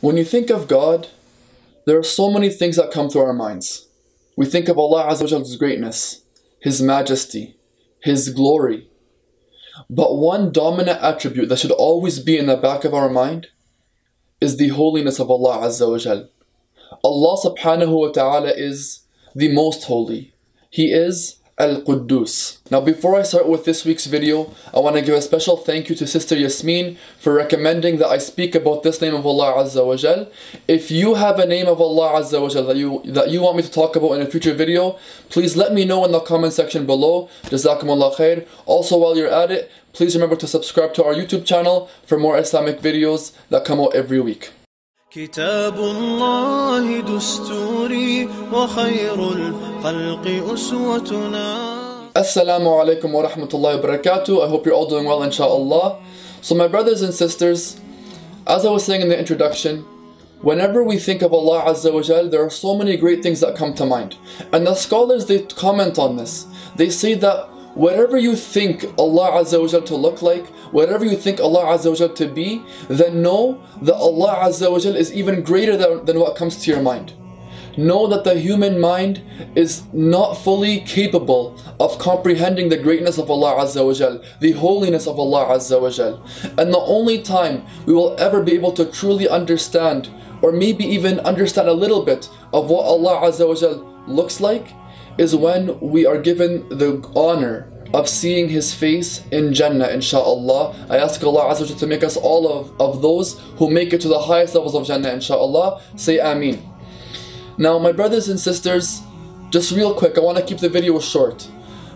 When you think of God, there are so many things that come through our minds. We think of Allah Azza greatness, His majesty, His glory. But one dominant attribute that should always be in the back of our mind is the holiness of Allah Azza. Allah subhanahu wa ta'ala is the most holy. He is Al-Quddus. Now before I start with this week's video, I want to give a special thank you to Sister Yasmin for recommending that I speak about this name of Allah Azza wa Jal. If you have a name of Allah Azza wa Jal that you, that you want me to talk about in a future video, please let me know in the comment section below. Jazakumullah khair. Also while you're at it, please remember to subscribe to our YouTube channel for more Islamic videos that come out every week. كتاب الله دستوري وخير الخلق أسوتنا Assalamu alaikum wa rahmatullahi wa barakatuh. I hope you're all doing well, inshallah. So, my brothers and sisters, as I was saying in the introduction, whenever we think of Allah Azza wa Jal, there are so many great things that come to mind. And the scholars, they comment on this. They say that whatever you think Allah Azza wa to look like, whatever you think Allah Azza wa to be, then know that Allah Azza wa is even greater than, than what comes to your mind. Know that the human mind is not fully capable of comprehending the greatness of Allah Azza wa the holiness of Allah Azza wa. And the only time we will ever be able to truly understand, or maybe even understand a little bit of what Allah Azza wa looks like, is when we are given the honor of seeing His face in Jannah, inshaAllah. I ask Allah Azza to make us all of, of those who make it to the highest levels of Jannah, inshaAllah. Say Ameen. Now, my brothers and sisters, just real quick, I want to keep the video short,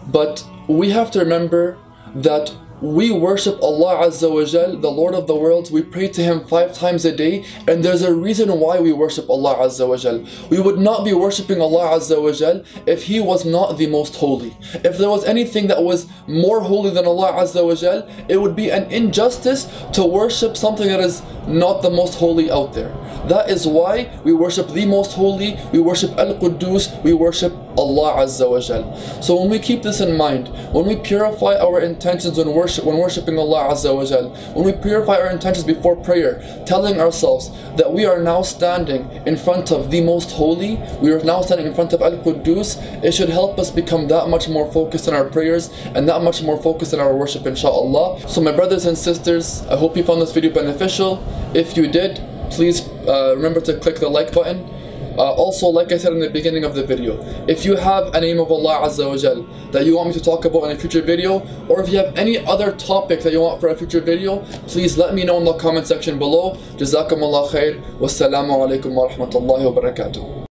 but we have to remember that we worship Allah Azza wa Jal, the Lord of the worlds. We pray to Him five times a day, and there's a reason why we worship Allah Azza wa Jal. We would not be worshipping Allah Azza wa Jal if He was not the most holy. If there was anything that was more holy than Allah Azza wa Jal, it would be an injustice to worship something that is not the most holy out there. That is why we worship the most holy, we worship Al-Quddus, we worship Allah Azza wa Jal. So when we keep this in mind, when we purify our intentions when worship when worshipping Allah Azza wa Jal, when we purify our intentions before prayer, telling ourselves that we are now standing in front of the most holy, we are now standing in front of Al-Quddus, it should help us become that much more focused in our prayers and that much more focused in our worship inshallah. So my brothers and sisters, I hope you found this video beneficial. If you did, please uh, remember to click the like button uh, also, like I said in the beginning of the video, if you have a name of Allah Azza wa Jal that you want me to talk about in a future video, or if you have any other topic that you want for a future video, please let me know in the comment section below. Jazakumullah khair. Wassalamu alaikum wa rahmatullahi wa barakatuh.